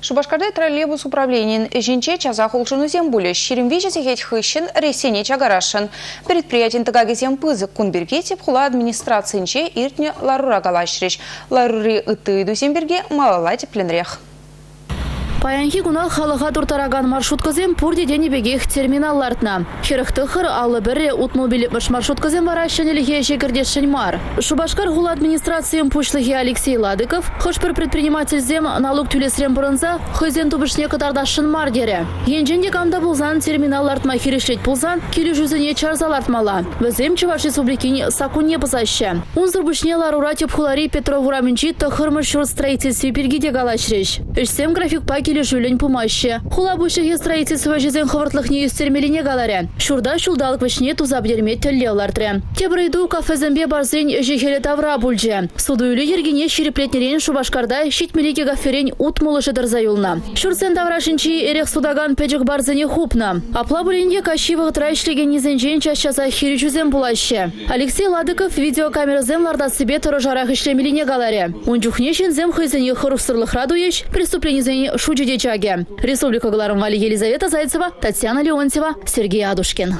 Шубашкарды троллейбус управлениен жинче чаза холшынузем буле шеремвиче техет хыщен ресене чагарашын. Предприятин тыгагезем пызык кунберге тепхула администрациянче иртне ларура галашрич. Ларури ыты дуземберге малала тепленрех. Паянхи кунал халыға туртараган маршруткызем пурде денебегех терминаллартна. Херыхты хыр аллы бірре утмобилепмыш маршруткызем вара шенеліге жекірдешін мар. Шубашкар хул администрациям пушлыхи Алексей Ладыков, хышпыр предпринимательзем налог түлесрем бұрынза, хызен тубышне кытардашын мар дере. Енженде камда булзан терминаллартма хирешлет булзан, келі жүзіне чарзалартмала. Візем Чуваш Республикин сакуне базаще. Унзыр бушне ларура тепхулари Петров Ураминчи тахырмыш шурт строительстве пергиде галашреш. Ишсем график паки келі жүлін пумаще. Хула бұшығы строительство жизен хывыртлық не үстермеліне галаре. Шурда шулдалық вішне туза берме тілле олардыры. Тебрейду кафезембе барзен жехелі тавра бүлже. Судуйлы ергене шириплетнерен шубашкарда шитмелеге гаферен утмулышы дырзаюлна. Шурсен таврашынчи эрех судаган пәжік барзене хупна. Апла бүленге кашивы ғытрайшлеген незенжен чашчаса хири жүзен булаще. Алексей Ладыков видеокамеразем ларда себе тұры жарақ ішлемеліне галаре. Унчухне зем хызене хырусырлық радуеш, преступленизене шу Чаге. Республика Галарымғали Елизавета Зайцева, Татьяна Леонтьева, Сергей Адушкин.